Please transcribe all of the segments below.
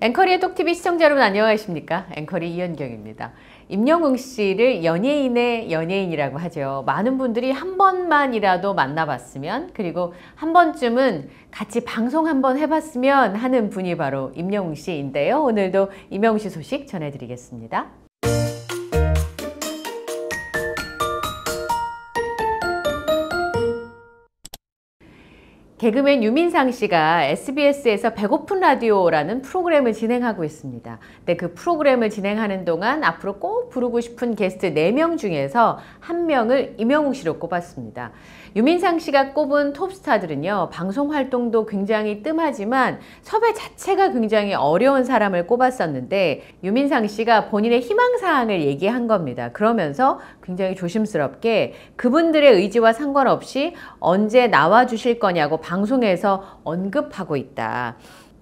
앵커리의 똑TV 시청자 여러분 안녕하십니까? 앵커리 이현경입니다. 임영웅 씨를 연예인의 연예인이라고 하죠. 많은 분들이 한 번만이라도 만나봤으면 그리고 한 번쯤은 같이 방송 한 번 해봤으면 하는 분이 바로 임영웅 씨인데요. 오늘도 임영웅 씨 소식 전해드리겠습니다. 개그맨 유민상 씨가 SBS에서 배고픈 라디오라는 프로그램을 진행하고 있습니다. 근데 그 프로그램을 진행하는 동안 앞으로 꼭 부르고 싶은 게스트 4명 중에서 한 명을 임영웅 씨로 꼽았습니다. 유민상 씨가 꼽은 톱스타들은요, 방송 활동도 굉장히 뜸하지만 섭외 자체가 굉장히 어려운 사람을 꼽았었는데, 유민상 씨가 본인의 희망사항을 얘기한 겁니다. 그러면서 굉장히 조심스럽게 그분들의 의지와 상관없이 언제 나와주실 거냐고 방송에서 언급하고 있다.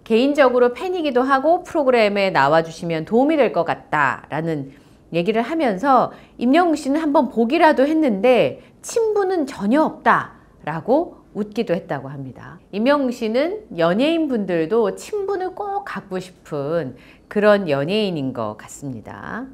개인적으로 팬이기도 하고 프로그램에 나와주시면 도움이 될 것 같다라는 얘기를 하면서 임영웅 씨는 한번 보기라도 했는데 친분은 전혀 없다라고 웃기도 했다고 합니다. 임영웅 씨는 연예인 분들도 친분을 꼭 갖고 싶은 그런 연예인인 것 같습니다.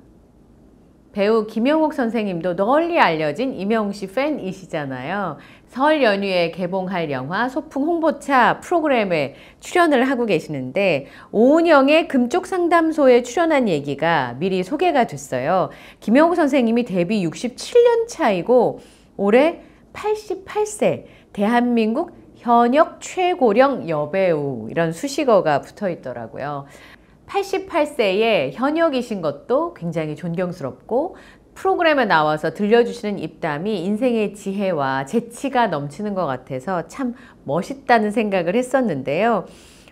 배우 김영옥 선생님도 널리 알려진 임영웅 씨 팬이시잖아요. 설 연휴에 개봉할 영화 소풍 홍보차 프로그램에 출연을 하고 계시는데 오은영의 금쪽 상담소에 출연한 얘기가 미리 소개가 됐어요. 김영옥 선생님이 데뷔 67년 차이고 올해 88세 대한민국 현역 최고령 여배우 이런 수식어가 붙어 있더라고요. 88세에 현역이신 것도 굉장히 존경스럽고 프로그램에 나와서 들려주시는 입담이 인생의 지혜와 재치가 넘치는 것 같아서 참 멋있다는 생각을 했었는데요.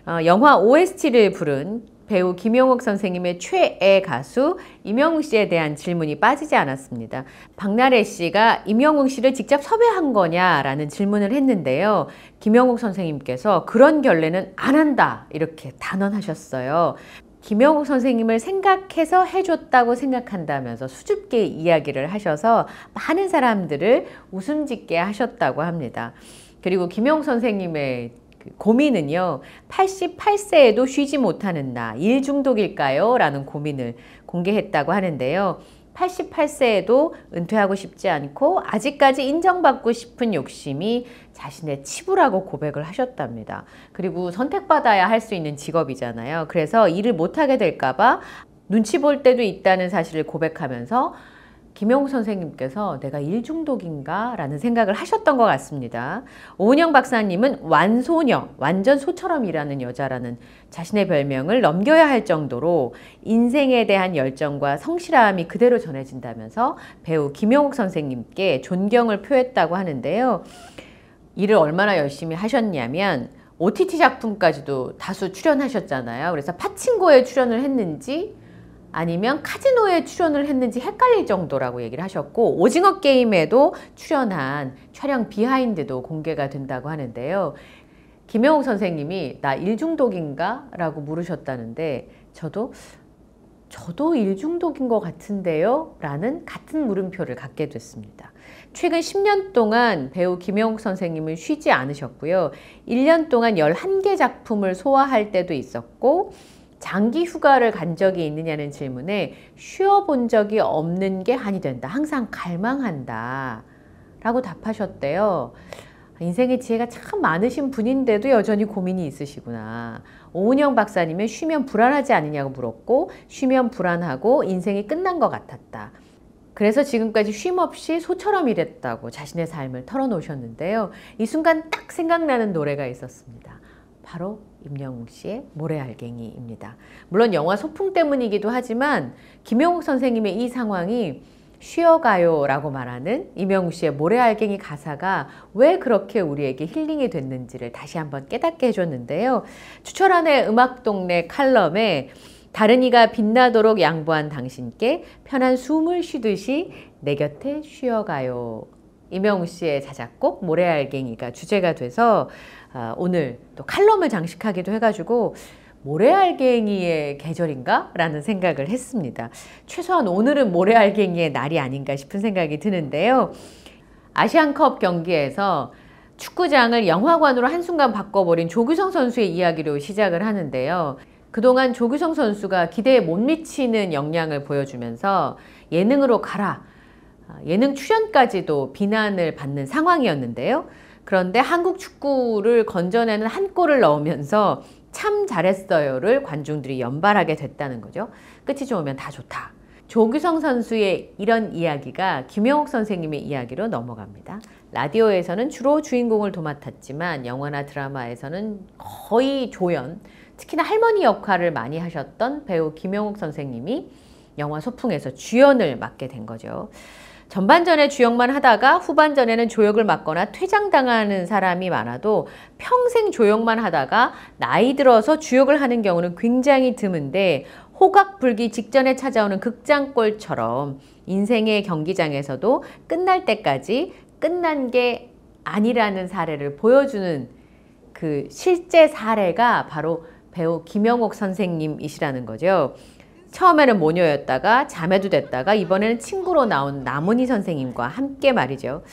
어, 영화 OST를 부른 배우 김용옥 선생님의 최애 가수 임영웅 씨에 대한 질문이 빠지지 않았습니다. 박나래 씨가 임영웅 씨를 직접 섭외한 거냐라는 질문을 했는데요. 김영옥 선생님께서 그런 결례는 안 한다 이렇게 단언하셨어요. 김영욱 선생님을 생각해서 해줬다고 생각한다면서 수줍게 이야기를 하셔서 많은 사람들을 웃음 짓게 하셨다고 합니다. 그리고 김영욱 선생님의 그 고민은요, 88세에도 쉬지 못하는 나, 일 중독일까요? 라는 고민을 공개했다고 하는데요. 88세에도 은퇴하고 싶지 않고 아직까지 인정받고 싶은 욕심이 자신의 치부라고 고백을 하셨답니다. 그리고 선택받아야 할 수 있는 직업이잖아요. 그래서 일을 못하게 될까봐 눈치 볼 때도 있다는 사실을 고백하면서 김영우 선생님께서 내가 일중독인가? 라는 생각을 하셨던 것 같습니다. 오은영 박사님은 완소녀, 완전 소처럼 일하는 여자라는 자신의 별명을 넘겨야 할 정도로 인생에 대한 열정과 성실함이 그대로 전해진다면서 배우 김영욱 선생님께 존경을 표했다고 하는데요. 일을 얼마나 열심히 하셨냐면 OTT 작품까지도 다수 출연하셨잖아요. 그래서 파친코에 출연을 했는지 아니면 카지노에 출연을 했는지 헷갈릴 정도라고 얘기를 하셨고 오징어 게임에도 출연한 촬영 비하인드도 공개가 된다고 하는데요. 김영욱 선생님이 나 일중독인가? 라고 물으셨다는데 저도 저도 일중독인 것 같은데요? 라는 같은 물음표를 갖게 됐습니다. 최근 10년 동안 배우 김영욱 선생님은 쉬지 않으셨고요. 1년 동안 11개 작품을 소화할 때도 있었고 장기 휴가를 간 적이 있느냐는 질문에 쉬어본 적이 없는 게 한이 된다. 항상 갈망한다. 라고 답하셨대요. 인생의 지혜가 참 많으신 분인데도 여전히 고민이 있으시구나. 오은영 박사님은 쉬면 불안하지 않느냐고 물었고, 쉬면 불안하고 인생이 끝난 것 같았다. 그래서 지금까지 쉼 없이 소처럼 일했다고 자신의 삶을 털어놓으셨는데요. 이 순간 딱 생각나는 노래가 있었습니다. 바로 임영웅 씨의 모래알갱이입니다. 물론 영화 소풍 때문이기도 하지만 김영욱 선생님의 이 상황이 쉬어가요 라고 말하는 임영웅 씨의 모래알갱이 가사가 왜 그렇게 우리에게 힐링이 됐는지를 다시 한번 깨닫게 해줬는데요. 추천안의 음악동네 칼럼에 다른 이가 빛나도록 양보한 당신께 편한 숨을 쉬듯이 내 곁에 쉬어가요. 임영웅 씨의 자작곡 모래알갱이가 주제가 돼서 아, 오늘 또 칼럼을 장식하기도 해가지고 모래알갱이의 계절인가? 라는 생각을 했습니다. 최소한 오늘은 모래알갱이의 날이 아닌가 싶은 생각이 드는데요. 아시안컵 경기에서 축구장을 영화관으로 한순간 바꿔버린 조규성 선수의 이야기로 시작을 하는데요. 그동안 조규성 선수가 기대에 못 미치는 역량을 보여주면서 예능으로 가라. 아, 예능 출연까지도 비난을 받는 상황이었는데요. 그런데 한국 축구를 건져내는 한 골을 넣으면서 참 잘했어요를 관중들이 연발하게 됐다는 거죠. 끝이 좋으면 다 좋다. 조규성 선수의 이런 이야기가 김영옥 선생님의 이야기로 넘어갑니다. 라디오에서는 주로 주인공을 도맡았지만 영화나 드라마에서는 거의 조연, 특히나 할머니 역할을 많이 하셨던 배우 김영욱 선생님이 영화 소풍에서 주연을 맡게 된 거죠. 전반전에 주역만 하다가 후반전에는 조역을 맡거나 퇴장당하는 사람이 많아도 평생 조역만 하다가 나이 들어서 주역을 하는 경우는 굉장히 드문데 호각 불기 직전에 찾아오는 극장골처럼 인생의 경기장에서도 끝날 때까지 끝난 게 아니라는 사례를 보여주는 그 실제 사례가 바로 배우 김영옥 선생님이시라는 거죠. 처음에는 모녀였다가 자매도 됐다가 이번에는 친구로 나온 남은희 선생님과 함께 말이죠.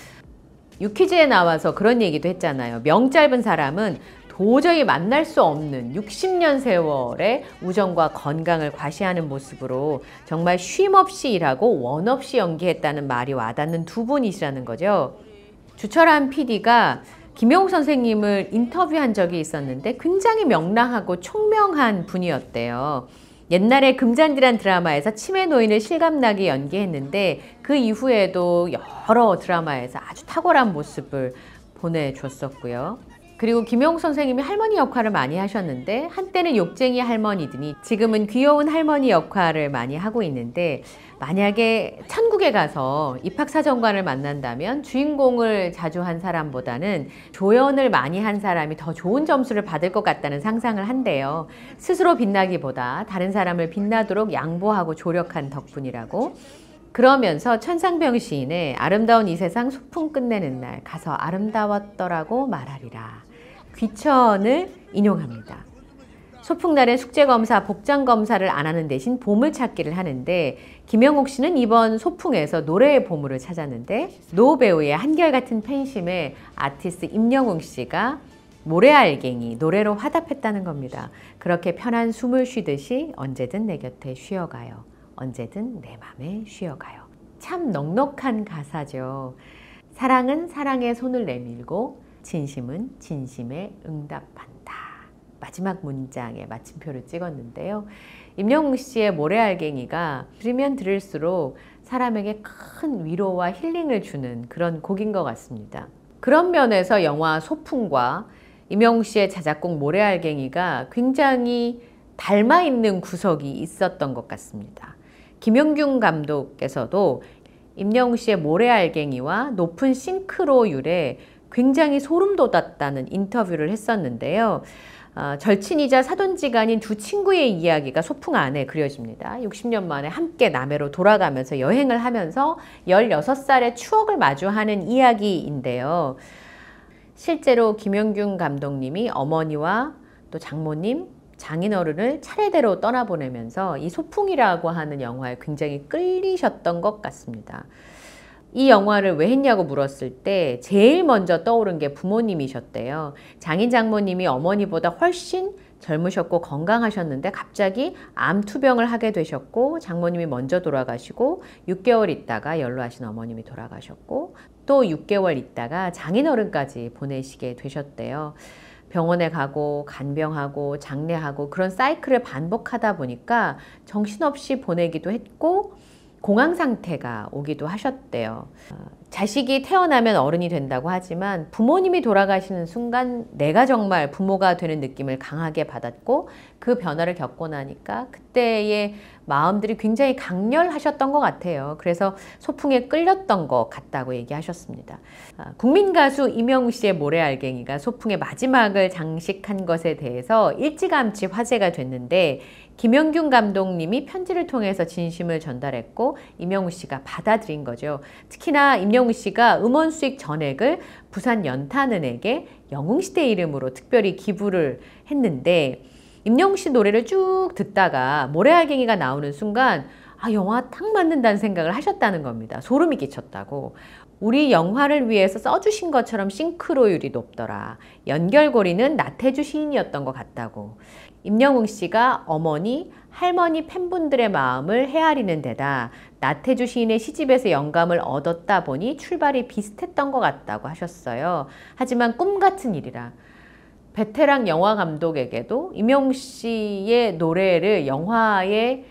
유퀴즈에 나와서 그런 얘기도 했잖아요. 명 짧은 사람은 도저히 만날 수 없는 60년 세월의 우정과 건강을 과시하는 모습으로 정말 쉼 없이 일하고 원 없이 연기했다는 말이 와닿는 두 분이시라는 거죠. 주철한 PD가 김영욱 선생님을 인터뷰한 적이 있었는데 굉장히 명랑하고 총명한 분이었대요. 옛날에 금잔디란 드라마에서 치매 노인을 실감나게 연기했는데 그 이후에도 여러 드라마에서 아주 탁월한 모습을 보내줬었고요. 그리고 김영욱 선생님이 할머니 역할을 많이 하셨는데 한때는 욕쟁이 할머니더니 지금은 귀여운 할머니 역할을 많이 하고 있는데 만약에 천국에 가서 입학사정관을 만난다면 주인공을 자주 한 사람보다는 조연을 많이 한 사람이 더 좋은 점수를 받을 것 같다는 상상을 한대요. 스스로 빛나기보다 다른 사람을 빛나도록 양보하고 조력한 덕분이라고. 그러면서 천상병 시인의 아름다운 이 세상 소풍 끝내는 날 가서 아름다웠더라고 말하리라. 귀천을 인용합니다. 소풍날엔 숙제검사, 복장검사를 안 하는 대신 보물찾기를 하는데 김영옥 씨는 이번 소풍에서 노래의 보물을 찾았는데 노 배우의 한결같은 팬심에 아티스트 임영웅 씨가 모래알갱이 노래로 화답했다는 겁니다. 그렇게 편한 숨을 쉬듯이 언제든 내 곁에 쉬어가요. 언제든 내 맘에 쉬어가요. 참 넉넉한 가사죠. 사랑은 사랑의 손을 내밀고 진심은 진심에 응답한다. 마지막 문장에 마침표를 찍었는데요. 임영웅 씨의 모래알갱이가 들으면 들을수록 사람에게 큰 위로와 힐링을 주는 그런 곡인 것 같습니다. 그런 면에서 영화 소풍과 임영웅 씨의 자작곡 모래알갱이가 굉장히 닮아 있는 구석이 있었던 것 같습니다. 김영균 감독께서도 임영웅 씨의 모래알갱이와 높은 싱크로율에 굉장히 소름 돋았다는 인터뷰를 했었는데요. 어, 절친이자 사돈지간인 두 친구의 이야기가 소풍 안에 그려집니다. 60년 만에 함께 남해로 돌아가면서 여행을 하면서 16살의 추억을 마주하는 이야기인데요. 실제로 김영균 감독님이 어머니와 또 장모님, 장인어른을 차례대로 떠나보내면서 이 소풍이라고 하는 영화에 굉장히 끌리셨던 것 같습니다. 이 영화를 왜 했냐고 물었을 때 제일 먼저 떠오른 게 부모님이셨대요. 장인 장모님이 어머니보다 훨씬 젊으셨고 건강하셨는데 갑자기 암 투병을 하게 되셨고 장모님이 먼저 돌아가시고 6개월 있다가 연로하신 어머님이 돌아가셨고 또 6개월 있다가 장인어른까지 보내시게 되셨대요. 병원에 가고 간병하고 장례하고 그런 사이클을 반복하다 보니까 정신없이 보내기도 했고 공황 상태가 오기도 하셨대요. 어, 자식이 태어나면 어른이 된다고 하지만 부모님이 돌아가시는 순간 내가 정말 부모가 되는 느낌을 강하게 받았고 그 변화를 겪고 나니까 그때의 마음들이 굉장히 강렬하셨던 것 같아요. 그래서 소풍에 끌렸던 것 같다고 얘기하셨습니다. 아, 국민 가수 이명우 씨의 모래알갱이가 소풍의 마지막을 장식한 것에 대해서 일찌감치 화제가 됐는데 김영균 감독님이 편지를 통해서 진심을 전달했고 이명우 씨가 받아들인 거죠. 특히나 임영우 씨가 음원 수익 전액을 부산 연탄은에게 영웅시대 이름으로 특별히 기부를 했는데 임영웅 씨 노래를 쭉 듣다가 모래알갱이가 나오는 순간 아, 영화 딱 맞는다는 생각을 하셨다는 겁니다. 소름이 끼쳤다고. 우리 영화를 위해서 써주신 것처럼 싱크로율이 높더라. 연결고리는 나태주 시인이었던 것 같다고. 임영웅 씨가 어머니, 할머니 팬분들의 마음을 헤아리는 데다 나태주 시인의 시집에서 영감을 얻었다 보니 출발이 비슷했던 것 같다고 하셨어요. 하지만 꿈 같은 일이라. 베테랑 영화 감독에게도 임영웅 씨의 노래를 영화에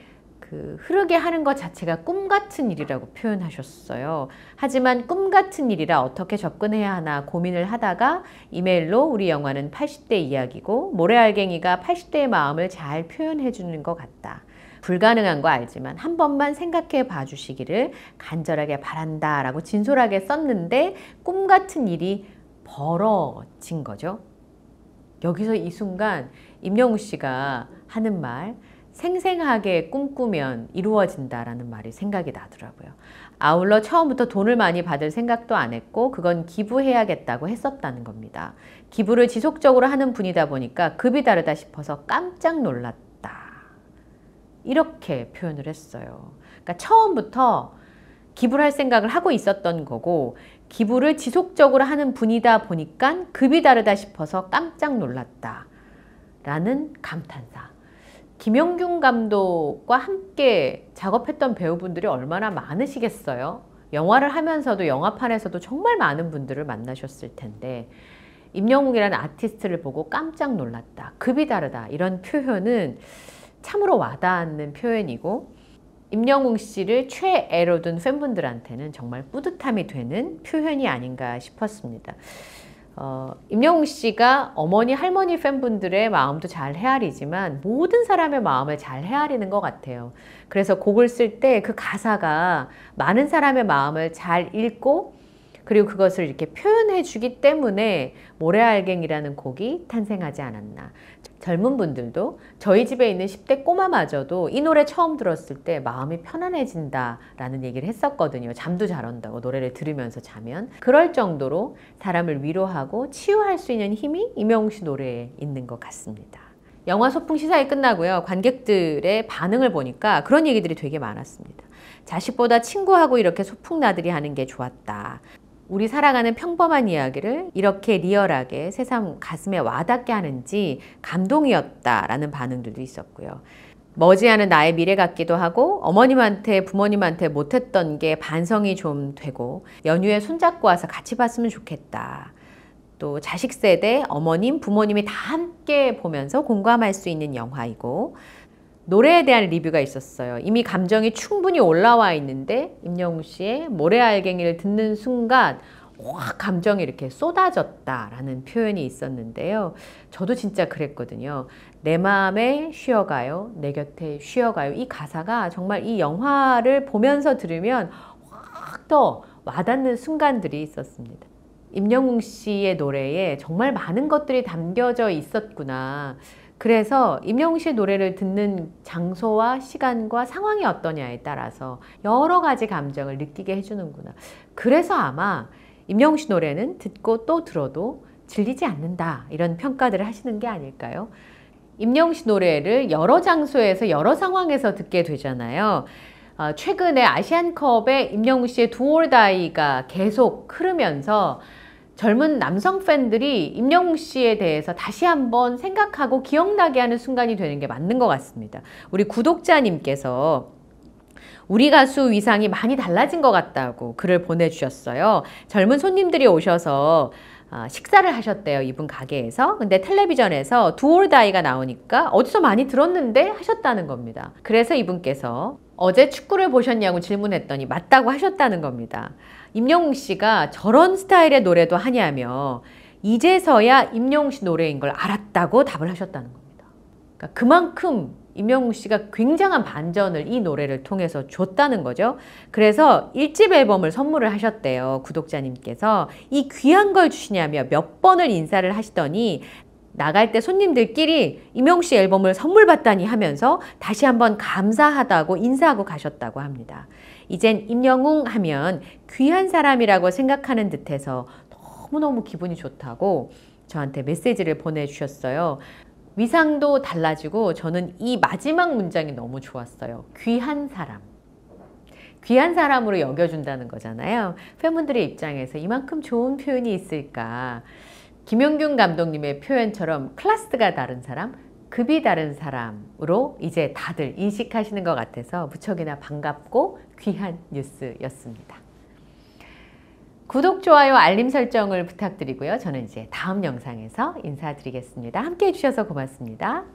그 흐르게 하는 것 자체가 꿈 같은 일이라고 표현하셨어요. 하지만 꿈 같은 일이라 어떻게 접근해야 하나 고민을 하다가 이메일로 우리 영화는 80대 이야기고 모래알갱이가 80대의 마음을 잘 표현해 주는 것 같다. 불가능한 거 알지만 한 번만 생각해 봐 주시기를 간절하게 바란다 라고 진솔하게 썼는데 꿈 같은 일이 벌어진 거죠. 여기서 이 순간 임영우 씨가 하는 말 생생하게 꿈꾸면 이루어진다라는 말이 생각이 나더라고요. 아울러 처음부터 돈을 많이 받을 생각도 안 했고 그건 기부해야겠다고 했었다는 겁니다. 기부를 지속적으로 하는 분이다 보니까 급이 다르다 싶어서 깜짝 놀랐다. 이렇게 표현을 했어요. 그러니까 처음부터 기부를 할 생각을 하고 있었던 거고 기부를 지속적으로 하는 분이다 보니까 급이 다르다 싶어서 깜짝 놀랐다. 라는 감탄사. 김영균 감독과 함께 작업했던 배우분들이 얼마나 많으시겠어요? 영화를 하면서도 영화판에서도 정말 많은 분들을 만나셨을 텐데 임영웅이라는 아티스트를 보고 깜짝 놀랐다. 급이 다르다. 이런 표현은 참으로 와닿는 표현이고 임영웅 씨를 최애로 둔 팬분들한테는 정말 뿌듯함이 되는 표현이 아닌가 싶었습니다. 어, 임영웅 씨가 어머니, 할머니 팬분들의 마음도 잘 헤아리지만 모든 사람의 마음을 잘 헤아리는 것 같아요. 그래서 곡을 쓸 때 그 가사가 많은 사람의 마음을 잘 읽고 그리고 그것을 이렇게 표현해 주기 때문에 모래알갱이라는 곡이 탄생하지 않았나. 젊은 분들도 저희 집에 있는 10대 꼬마마저도 이 노래 처음 들었을 때 마음이 편안해진다라는 얘기를 했었거든요. 잠도 잘 온다고 노래를 들으면서 자면. 그럴 정도로 사람을 위로하고 치유할 수 있는 힘이 이명웅 씨 노래에 있는 것 같습니다. 영화 소풍 시사회 끝나고요. 관객들의 반응을 보니까 그런 얘기들이 되게 많았습니다. 자식보다 친구하고 이렇게 소풍 나들이 하는 게 좋았다. 우리 살아가는 평범한 이야기를 이렇게 리얼하게 새삼 가슴에 와닿게 하는지 감동이었다라는 반응들도 있었고요. 머지않은 나의 미래 같기도 하고 어머님한테 부모님한테 못했던 게 반성이 좀 되고 연휴에 손잡고 와서 같이 봤으면 좋겠다. 또 자식 세대, 어머님, 부모님이 다 함께 보면서 공감할 수 있는 영화이고 노래에 대한 리뷰가 있었어요. 이미 감정이 충분히 올라와 있는데 임영웅 씨의 모래알갱이를 듣는 순간 확 감정이 이렇게 쏟아졌다라는 표현이 있었는데요. 저도 진짜 그랬거든요. 내 마음에 쉬어가요. 내 곁에 쉬어가요. 이 가사가 정말 이 영화를 보면서 들으면 확 더 와닿는 순간들이 있었습니다. 임영웅 씨의 노래에 정말 많은 것들이 담겨져 있었구나. 그래서 임영웅 씨의 노래를 듣는 장소와 시간과 상황이 어떠냐에 따라서 여러 가지 감정을 느끼게 해주는구나. 그래서 아마 임영웅 씨 노래는 듣고 또 들어도 질리지 않는다. 이런 평가들을 하시는 게 아닐까요? 임영웅 씨 노래를 여러 장소에서 여러 상황에서 듣게 되잖아요. 어, 최근에 아시안컵에 임영웅 씨의 두올다이가 계속 흐르면서 젊은 남성 팬들이 임영웅 씨에 대해서 다시 한번 생각하고 기억나게 하는 순간이 되는 게 맞는 것 같습니다. 우리 구독자님께서 우리 가수 위상이 많이 달라진 것 같다고 글을 보내주셨어요. 젊은 손님들이 오셔서 아, 식사를 하셨대요. 이분 가게에서. 근데 텔레비전에서 두올다이가 나오니까 어디서 많이 들었는데 하셨다는 겁니다. 그래서 이분께서 어제 축구를 보셨냐고 질문했더니 맞다고 하셨다는 겁니다. 임영웅 씨가 저런 스타일의 노래도 하냐며 이제서야 임영웅 씨 노래인 걸 알았다고 답을 하셨다는 겁니다. 그러니까 그만큼 임영웅 씨가 굉장한 반전을 이 노래를 통해서 줬다는 거죠. 그래서 1집 앨범을 선물을 하셨대요. 구독자님께서 이 귀한 걸 주시냐며 몇 번을 인사를 하시더니 나갈 때 손님들끼리 임영웅 씨 앨범을 선물 받다니 하면서 다시 한번 감사하다고 인사하고 가셨다고 합니다. 이젠 임영웅 하면 귀한 사람이라고 생각하는 듯해서 너무너무 기분이 좋다고 저한테 메시지를 보내주셨어요. 위상도 달라지고 저는 이 마지막 문장이 너무 좋았어요. 귀한 사람. 귀한 사람으로 여겨준다는 거잖아요. 팬분들의 입장에서 이만큼 좋은 표현이 있을까? 김용균 감독님의 표현처럼 클래스가 다른 사람, 급이 다른 사람으로 이제 다들 인식하시는 것 같아서 무척이나 반갑고 귀한 뉴스였습니다. 구독, 좋아요, 알림 설정을 부탁드리고요. 저는 이제 다음 영상에서 인사드리겠습니다. 함께 해주셔서 고맙습니다.